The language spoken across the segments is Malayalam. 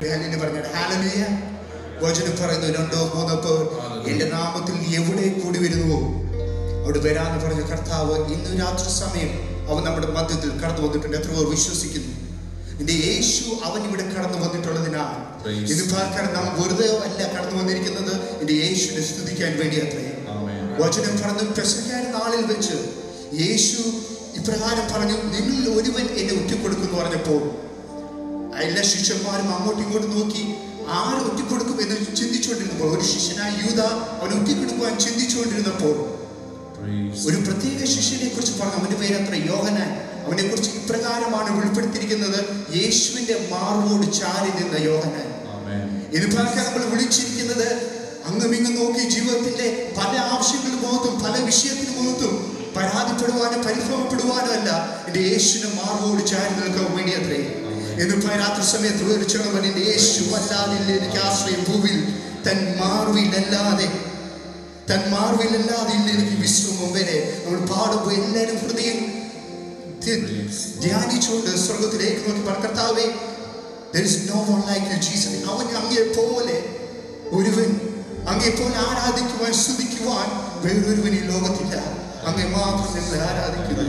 ഹല്ലേലൂയ പറഞ്ഞത് ഹാലമേയ വചനം പറയുന്നു രണ്ടോ മൂന്നോ പേർ എന്റെ നാമത്തിൽ എവിടെ കൂടി വരുന്നുവോ അവിടെ വരാന്ന് പറഞ്ഞ കർത്താവ് ഇന്ന് രാത്രി സമയം അവൻ നമ്മുടെ മധ്യത്തിൽ കടന്നു വന്നിട്ടുണ്ട്. എത്ര പേർ വിശ്വസിക്കുന്നു. എന്റെ യേശു അവൻ ഇവിടെ കടന്നു വന്നിട്ടുള്ളതിനാൽ. ഇത് പാർക്കാൻ നാം വെറുതെ അല്ല കടന്നു വന്നിരിക്കുന്നത്. എന്റെ യേശുവിനെ സ്തുതിക്കാൻ വേണ്ടി അത്രേ. വചനം പറഞ്ഞു പെസഹായ നാളിൽ വെച്ച് യേശു ഇപ്രകാരം പറഞ്ഞു നിങ്ങളിൽ ഒരുവൻ എന്നെ ഒറ്റിക്കൊടുക്കുന്നു പറഞ്ഞപ്പോൾ എല്ലാ ശിഷ്യന്മാരും അങ്ങോട്ടും ഇങ്ങോട്ടും നോക്കി ആര് ഒറ്റിക്കൊടുക്കും എന്ന് ചിന്തിച്ചുകൊണ്ടിരുന്നപ്പോൾ ഒരു ശിഷ്യനായ യൂത അവൻ ഒറ്റിക്കൊടുക്കുവാൻ ചിന്തിച്ചുകൊണ്ടിരുന്നപ്പോൾ ഒരു പ്രത്യേക ശിഷ്യനെ കുറിച്ച് പറഞ്ഞു. അവന്റെ പേര് അത്ര യോഹനാൻ. അവനെ കുറിച്ച് ഇപ്രകാരമാണ് വെളിപ്പെടുത്തിയിരിക്കുന്നത് യേശുവിന്റെ മാർവോട് ചാരി നിന്ന യോഹനാൻ. ഇത് ഇതിനൊക്കെ നമ്മൾ വിളിച്ചിരിക്കുന്നത് അങ്ങും ഇങ്ങും നോക്കി ജീവിതത്തിന്റെ പല ആവശ്യങ്ങൾ മുഖത്തും പല വിഷയത്തിന് മുഖത്തും പരാതിപ്പെടുവാനോ പരിഭവപ്പെടുവാനോ അല്ല എന്റെ യേശുവിനെ മാർവോട് ചാരി നിൽക്കാൻ വേണ്ടി അത്രേ. എന്നിപ്പോ രാത്രി സമയത്ത് വേർച്ചവൻ എന്റെ യേശു അല്ലാതില്ല എനിക്ക് ആശ്രയം. ഭൂവിൽ തൻ മാർവിലല്ലാതെ തൻ മാർവിലല്ലാതെ ഇല്ല എനിക്ക് വിശ്രമം വരെ നമ്മൾ പാടുമ്പോൾ എല്ലാവരും ഹൃദയം ധ്യ- ധ്യാനിച്ചുകൊണ്ട് സ്വർഗത്തിലേക്ക് നോക്കി കർത്താവേ There is no one like you, Jesus. അവൻ അങ്ങേ പോലെ ഒരുവൻ അങ്ങേ പോലെ ആരാധിക്കുവാൻ സ്തുതിക്കുവാൻ വേറൊരുവൻ ഈ ലോകത്തില്ല. അങ്ങേ മാത്രം ഞങ്ങൾ ആരാധിക്കുന്നു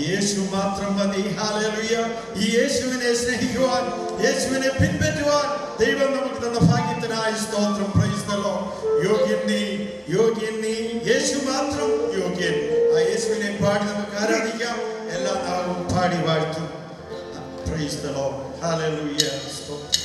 യേശു മാത്രം മതി ഹാലലുയ ഈ യേശുവിനെ സ്നേഹിക്കുവാൻ യേശുവിനെ പിൻപറ്റുവാൻ ദൈവം നമുക്ക് തന്ന ഭാഗ്യത്തിനായി സ്തോത്രം പ്രൈസ്തലോ യോഗ്യൻ നീ യോഗ്യൻ നീ യേശു മാത്രം യോഗ്യൻ ആ യേശുവിനെ പാടി നമുക്ക് ആരാധിക്കാം എല്ലാ നാളും പാടി വാഴ്ത്തും പ്രൈസ്തലോ ഹാലലുയ സ്തോത്രം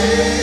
yeah.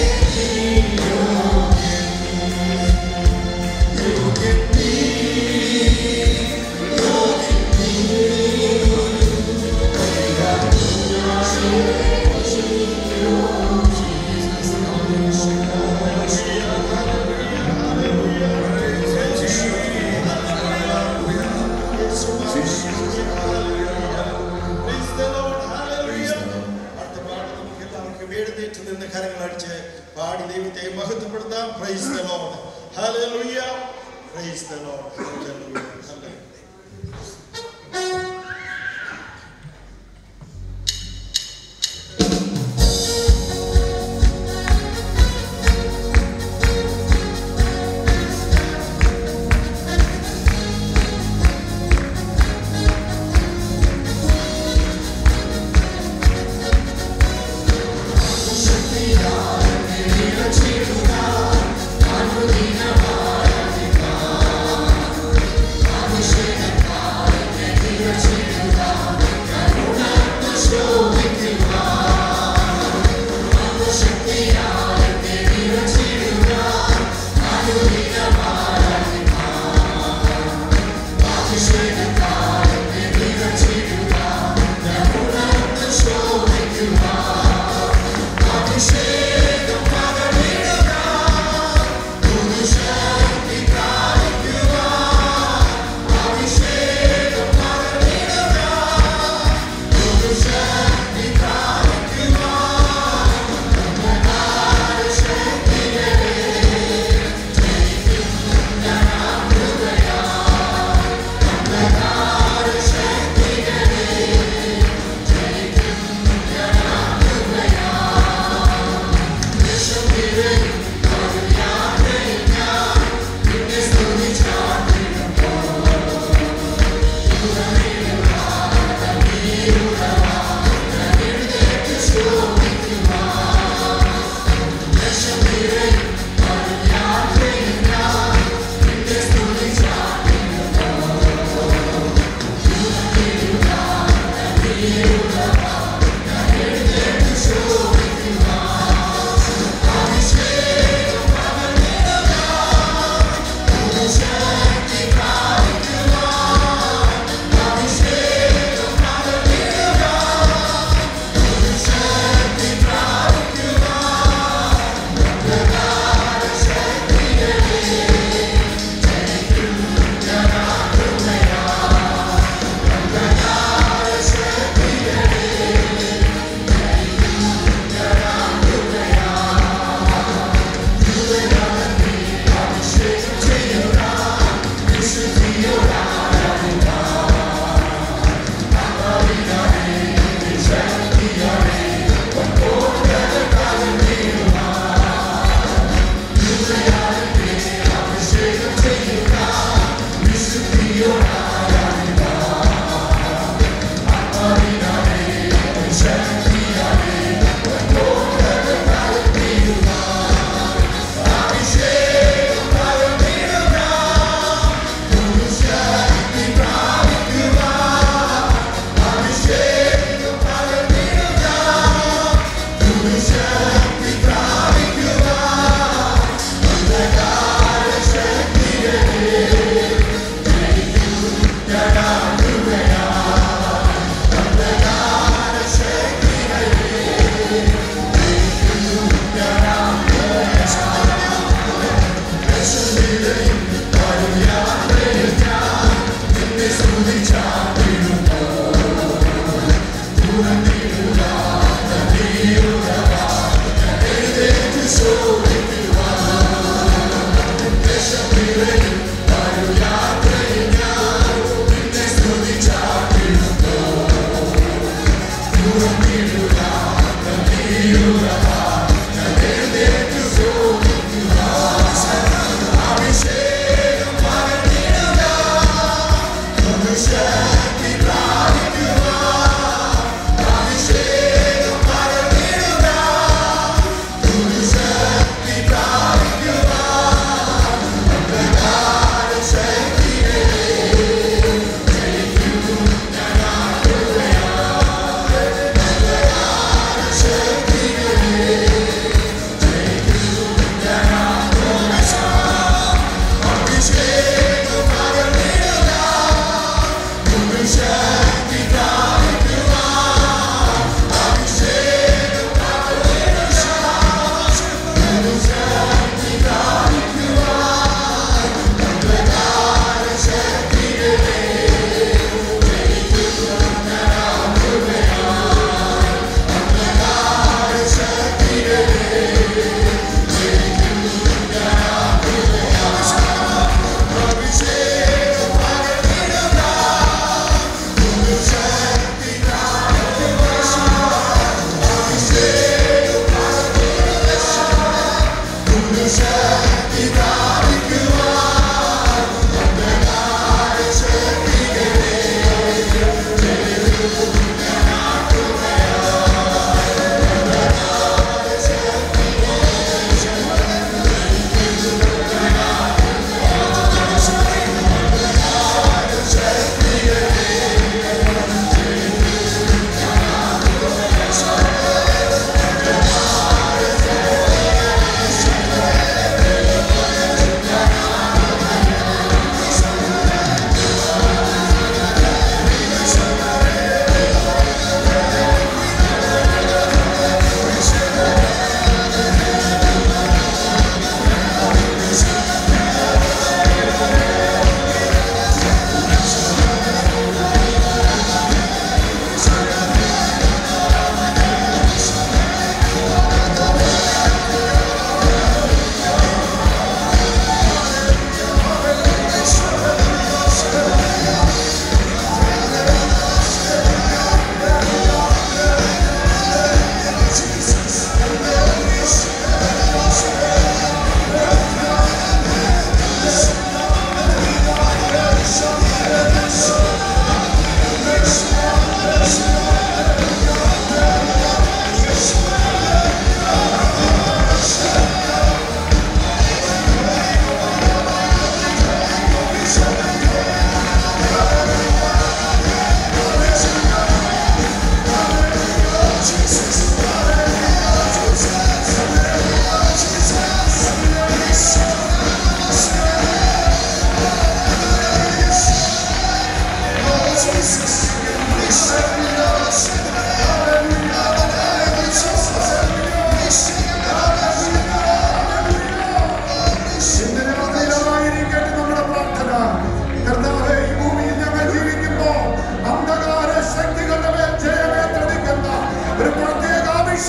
desire.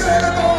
Senator!